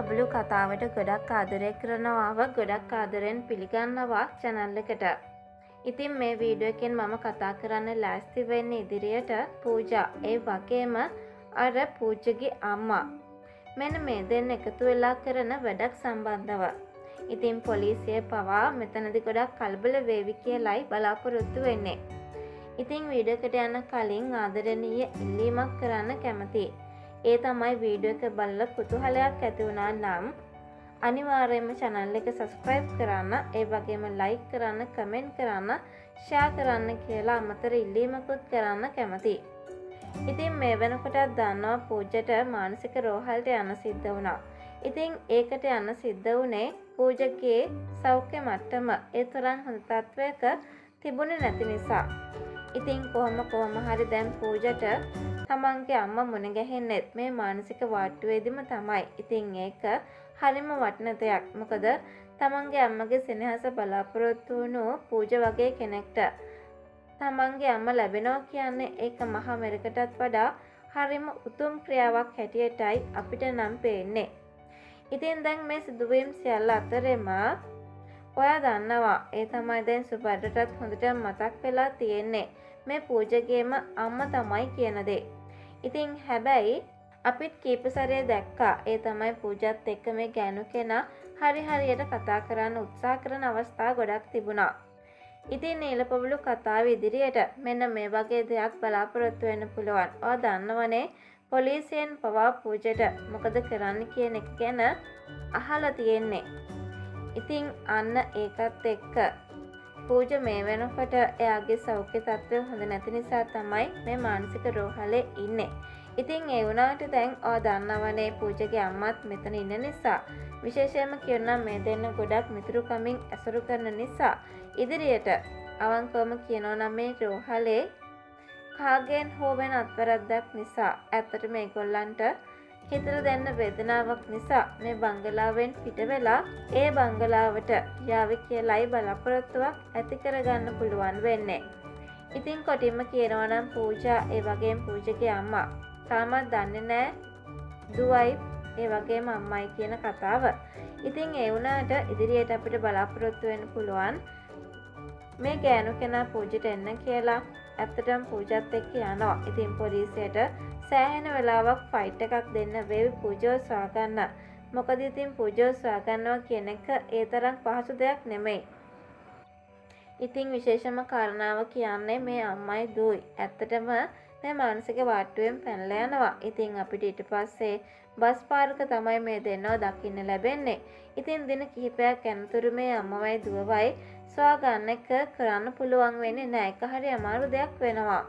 බබලු කතාවට ගොඩක් ආදරය කරනවාව ගොඩක් ආදරෙන් පිළිගන්නවා චැනල් එකට. ඉතින් මේ වීඩියෝ එකෙන් මම කතා කරන්න ලෑස්ති වෙන්න ඉදිරියට පූජා ඒ වගේම අර පූජගේ අම්මා. මෙන්න මේ දෙන්න එකතු වෙලා කරන වැඩක් සම්බන්ධව. ඉතින් පොලිසිය පවා මෙතනදි ගොඩක් කල්බල වේවි කියලයි බලාපොරොත්තු වෙන්නේ. ඉතින් වීඩියෝකට යන කලින් ආදරණීය ඉල්ලීමක් කරන්න කැමතියි. ඒ තමයි වීඩියෝ එක බල්ල කුතුහලයක් ඇතිවුණා නම් අනිවාර්යයෙන්ම channel එක subscribe කරන්න ඒ වගේම like කරන්න comment කරන්න share කරන්න කියලා අමතර ඉල්ලීමකුත් කරන්න කැමතියි. ඉතින් මේ වෙනකොටත් දන්නවා පූජට මානසික රෝහලට යන්න සිද්ධ වුණා. ඉතින් ඒකට යන්න සිද්ධ වුණේ පූජගේ සෞඛ්‍ය මට්ටම ඒ තරම් හොඳ තත්ත්වයක තිබුණේ නැති නිසා. ඉතින් කොහොම කොහොම හරි දැන් පූජට තමන්ගේ අම්ම මුණගැහෙන්නෙත් මේ මානසික වාට්ටුවේදිම තමයි. ඉතින් ඒක හරිම වටින දෙයක්. මොකද තමන්ගේ අම්මගේ සෙනෙහස බලාපොරොත්තු වුණු පූජ වගේ කෙනෙක්ට තමන්ගේ අම්ම ලැබෙනවා කියන්නේ ඒක මහා මෙරකටත් වඩා හරිම උතුම් ක්‍රියාවක් හැටියටයි අපිට නම් පේන්නේ. ඉතින් දැන් මේ සිදුවීම් සියල්ල අතරෙම ඔයා දන්නවා ඒ තමයි දැන් සුපර්ටටත් හොඳට මතක් වෙලා තියෙන්නේ මේ පූජගේම අම්ම තමයි කියන දේ. ඉතින් හැබැයි අපිත් කීපසරය දැක්කා ඒ තමයි පූජත් එක්ක මේ ගෑනු කෙනා හරි හරියට කතා කරන්න උත්සා කරන අවස්ථා ගොඩක් තිබුණා. ඉතින් නීලපොබලු කතාව ඉදිරියට මෙන්න මේ වගේ දෙයක් බලාපොරොත්තු වෙන්න පුළුවන්. ඔය දන්නවනේ පොලිසියෙන් පවා පූජට මොකද කරන්න කියන එක ගැන අහලා තියෙන්නේ. ඉතින් අන්න ඒකත් එක්ක පූජ මේ වෙනකොට එයාගේ සෞඛ්‍ය තත්ත්වය හොඳ නැති නිසා තමයි මේ මානසික රෝහලේ ඉන්නේ. ඉතින් ඒ වුණාට දැන් ඔය දන්නවනේ පූජගේ අම්මත් මෙතන ඉන්න නිසා. විශේෂයෙන්ම කියනවා මේ දෙන්න ගොඩක් මිතුරුකමින් ඇසුරු කරන නිසා ඉදිරියට අවංකවම කියනවා නම් මේ රෝහලේ කාගෙන් හෝ වෙන අත්වරද්දක් නිසා ඇත්තට මේ ගොල්ලන්ට හිතල දෙන්න වේදනාවක් නිසා මේ බංගලාවෙන් පිටවෙලා ඒ බංගලාවට යාවි කියලයි බලාපොරොත්තුවක් ඇති කරගන්න පුළුවන් වෙන්නේ. ඉතින් කොටින්ම කියනවනම් පූජා ඒ වගේම පූජගේ අම්මා තාමත් දන්නේ නෑ දුවයි ඒ වගේම අම්මයි කියන කතාව. ඉතින් ඒ වුණාට ඉදිරියට අපිට බලාපොරොත්තු වෙන්න පුළුවන් මේ ගෑනු කෙනා පූජට එන්න කියලා ඇත්තටම පූජත් එක්ක යනවා. ඉතින් පොලිසියට සෑහෙන වෙලාවක් ෆයිට් එකක් දෙන්න වේවි පූජෝ ස්වාගන්න. මොකද ඉතින් පූජෝ ස්වාගන්නවා කියන එක ඒ තරම් පහසු දෙයක් නෙමෙයි. ඉතින් විශේෂම කාරණාව කියන්නේ මේ අම්මයි දුයි. ඇත්තටම මේ මානසික වාට්ටුවෙන් පැනලා යනවා. ඉතින් අපිට ඊට පස්සේ බස් පාරක තමයි මේ දෙන්නව දකින්න ලැබෙන්නේ. ඉතින් දින කිහිපයක් යනතුරු මේ අම්මවයි දුවවයි සොයා ගන්න එක කරන්න පුළුවන් වෙන්නේ නැහැ. ඒක හරි අමාරු දෙයක් වෙනවා.